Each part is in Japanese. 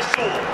決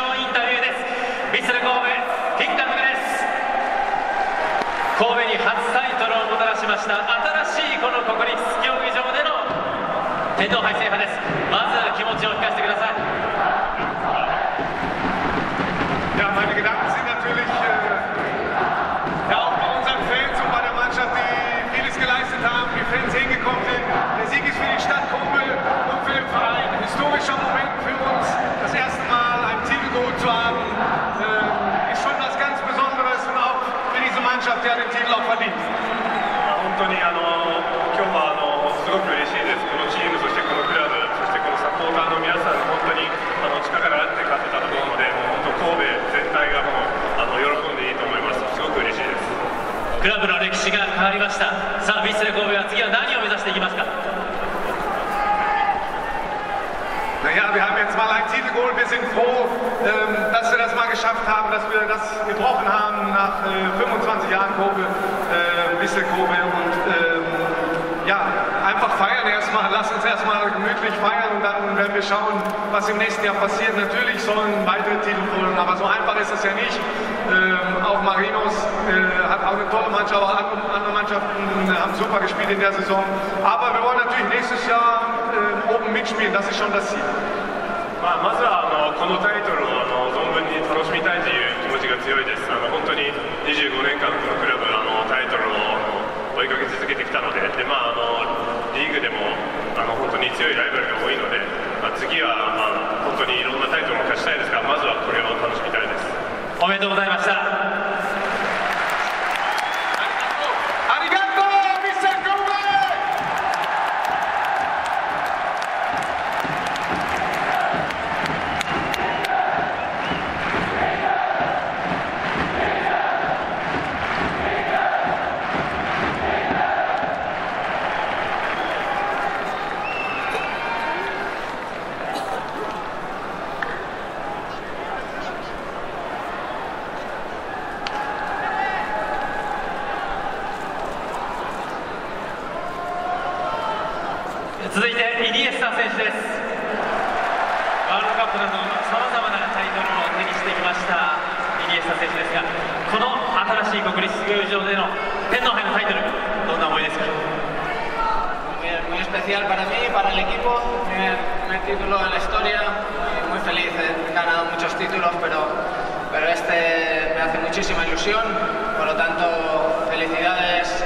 勝インタビューです。ヴィッセル神戸金監督です。神戸に初タイトルをもたらしました。新しいこの国立競技場での天皇杯制覇です。まず気持ちを聞かせてください。Diese Mannschaft, die hat den Titel auch verdient. 本当にあの今日はあのすごく嬉しいです、このチーム、そしてこのクラブ、そしてこのサポーターの皆さん、本当にあの力があって勝てたと思うので、もう本当、神戸全体がもうあの喜んでいいと思います、すごく嬉しいです。クラブの歴史が変わりましたさあヴィッセル神戸は次は何を目指していきますか？Naja, wir haben jetzt mal einen Titel geholt. Wir sind froh, ähm, dass wir das mal geschafft haben, dass wir das gebrochen haben nach äh, 25 Jahren Kobe, äh, Wissel Kobe. Und ähm, ja, einfach feiern erstmal. Lass uns erstmal gemütlich feiern und dann werden wir schauen, was im nächsten Jahr passiert. Natürlich sollen weitere Titel holen, aber so einfach ist es ja nicht. Ähm, auch Marinos äh, hat auch eine tolle Mannschaft, aber andere, Mannschaften super gespielt in der Saison. Aber wir wollen natürlich nächstes Jahr äh, oben mitspielen, das ist schon das Ziel. まあ、まずはあのこのタイトルをあの存分に楽しみたいという気持ちが強いです、あの本当に25年間、このクラブあのタイトルをあの追いかけ続けてきたので、ですワールドカップなどさまざまなタイトルを手にしてきましたイニエスタ選手ですがこの新しい国立競技場での天皇杯のタイトルどんな思いですか Muy, muy especial para mí, para el equipo, primer, primer título en la historia, y muy feliz, he ganado muchos títulos, pero, pero este me hace muchísima ilusión, por lo tanto felicidades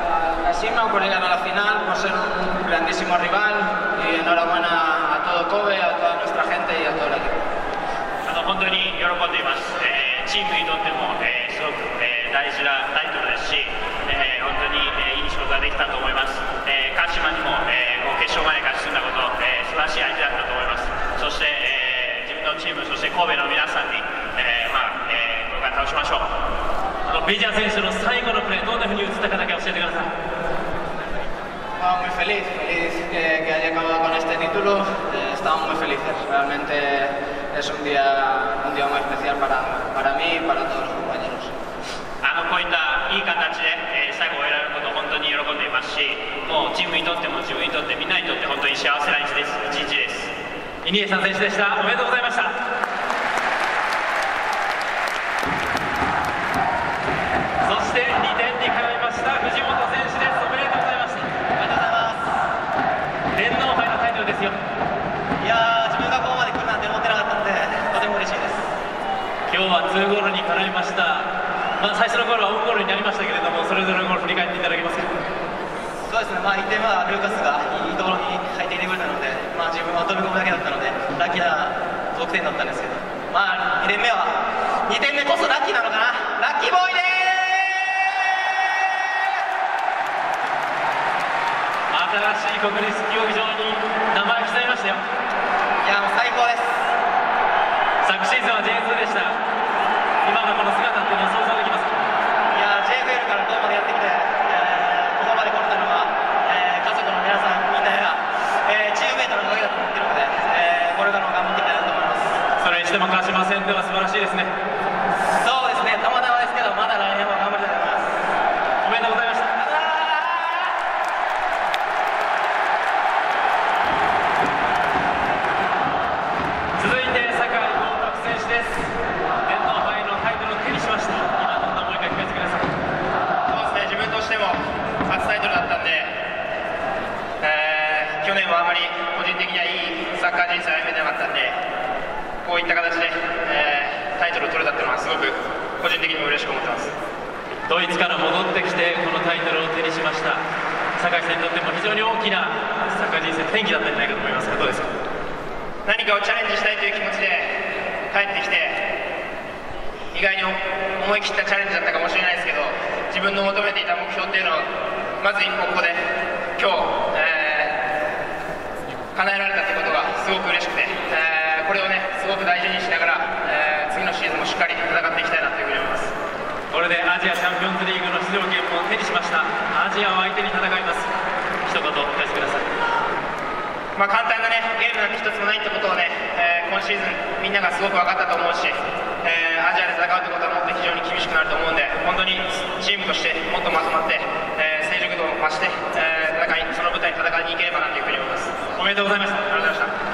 a, a Simon Bueno, por llegar a la final, por ser un grandísimo rival y enhorabuena a todo Kobe, a toda nuestra gente y a todo el equipo. あの本当に喜んでいます、えーチームにとっても、えーすごく、えー大事なタイトルですし、えー本当に、えーいい仕事ができたと思います、えー鹿島にも、えーこう決勝まで勝ち進んだこと、えー素晴らしい相手だったと思います。そして、えー自分のチームそして神戸の皆さんに、えーまあえーこれから倒しましょう。あのベジャー選手の最後のプレーどんな風に映ったかだけ教えてください。Ah, muy feliz, feliz que, que haya acabado con este título. Eh, estamos muy felices. Realmente es un día, un día muy especial para, para mí y para todos los compañeros. あのこういったいい形で、えー最後を終えられることを本当に喜んでいますしもうチームにとっても自分にとってみんなにとって本当に幸せな一日です一日ですイニエさん選手でしたおめでとうございました まあ、最初のゴールはオウンゴールになりましたけれどもそれぞれのゴール振り返っていただけますか？そうですね、まあ、1点はルーカスがいいところに入ってきてくれたので、まあ、自分は飛び込むだけだったのでラッキーな得点だったんですけど、まあ、2点目は2点目こそラッキーなのかな？ラッキーボーイで新しい国立競技場に名前刻みましたよ。すいやもう最高です。昨シーズンは J2 でした。今のこの姿っていうのは想像できますかいや JFL からここまでやってきて、えーここまで来れたのは、えー家族の皆さんみんなが、えーチームメートのおかげだと思ってるので、えーこれからも頑張っていきたいなと思います。それにしても鹿島戦では素晴らしいですねそうですねたまたまですけどまだ来年も頑張りたいと思いますおめでとうございました続いて酒井豪徳選手です天皇杯のタイトルを手にしました今どんな思いか聞かせてくださいそうですね自分としても初タイトルだったんで、えー去年はあまり個人的にはいいサッカー人生を歩めてなかったんでこういった形で、えータイトルを取れたっていうのはすごく個人的にも嬉しく思ってます。ドイツから戻ってきてこのタイトルを手にしました。酒井さんにとっても非常に大きなサッカー人生転機だったんじゃないかと思いますがどうですか？何かをチャレンジしたいという気持ちで帰ってきて意外に思い切ったチャレンジだったかもしれないですけど自分の求めていた目標っていうのをまず一歩ここで今日、えー叶えられたってことがすごく嬉しくて、えーこれをねすごく大事にしながら、えー次のシーズンもしっかり戦っていきたいなというふうに思います。これでアジアチャンピオンズリーグの出場権も手にしました。アジアを相手に戦います。一言お聞かせください。まあ、簡単な、ね、ゲームなんて一つもないってことをね、えー今シーズンみんながすごく分かったと思うし、えーアジアで戦うってことはもっと非常に厳しくなると思うんで本当にチームとしてもっとまとまって、えー成熟度を増して、えー戦いその舞台に戦いに行ければなというふうに思いますおめでとうございました。